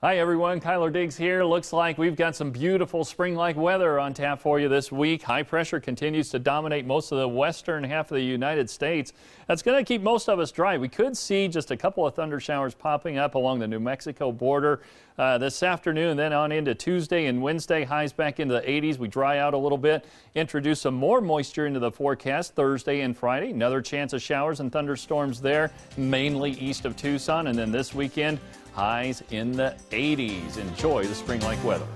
Hi everyone, Cuyler Diggs here. Looks like we've got some beautiful spring-like weather on tap for you this week. High pressure continues to dominate most of the western half of the United States. That's going to keep most of us dry. We could see just a couple of thunder showers popping up along the New Mexico border uh, this afternoon, then on into Tuesday and Wednesday. Highs back into the 80s. We dry out a little bit, introduce some more moisture into the forecast Thursday and Friday. Another chance of showers and thunderstorms there, mainly east of Tucson. And then this weekend, highs in the 80s. Enjoy the spring-like weather.